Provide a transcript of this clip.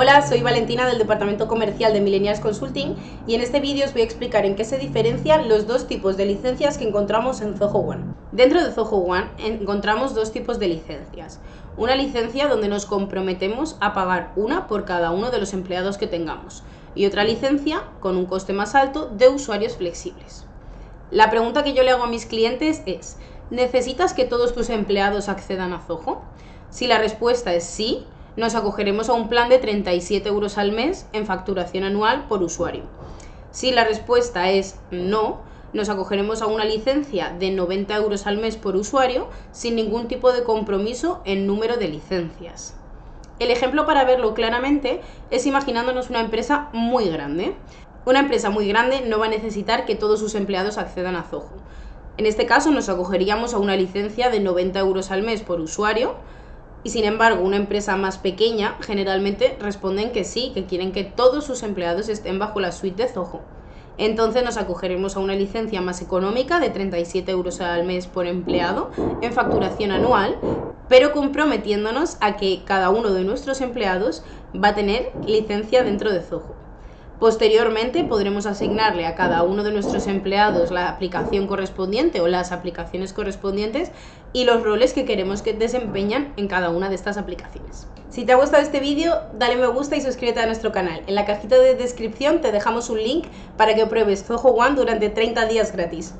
Hola, soy Valentina del Departamento Comercial de Millennials Consulting y en este vídeo os voy a explicar en qué se diferencian los dos tipos de licencias que encontramos en Zoho One. Dentro de Zoho One encontramos dos tipos de licencias. Una licencia donde nos comprometemos a pagar una por cada uno de los empleados que tengamos y otra licencia con un coste más alto de usuarios flexibles. La pregunta que yo le hago a mis clientes es, ¿necesitas que todos tus empleados accedan a Zoho? Si la respuesta es sí, nos acogeremos a un plan de 37 euros al mes en facturación anual por usuario. Si la respuesta es no, nos acogeremos a una licencia de 90 euros al mes por usuario sin ningún tipo de compromiso en número de licencias. El ejemplo para verlo claramente es imaginándonos una empresa muy grande. Una empresa muy grande no va a necesitar que todos sus empleados accedan a Zoho. En este caso nos acogeríamos a una licencia de 90 euros al mes por usuario, y sin embargo, una empresa más pequeña generalmente responden que sí, que quieren que todos sus empleados estén bajo la suite de Zoho. Entonces nos acogeremos a una licencia más económica de 37 euros al mes por empleado en facturación anual, pero comprometiéndonos a que cada uno de nuestros empleados va a tener licencia dentro de Zoho. Posteriormente podremos asignarle a cada uno de nuestros empleados la aplicación correspondiente o las aplicaciones correspondientes y los roles que queremos que desempeñan en cada una de estas aplicaciones. Si te ha gustado este vídeo, dale me gusta y suscríbete a nuestro canal. En la cajita de descripción te dejamos un link para que pruebes Zoho One durante 30 días gratis.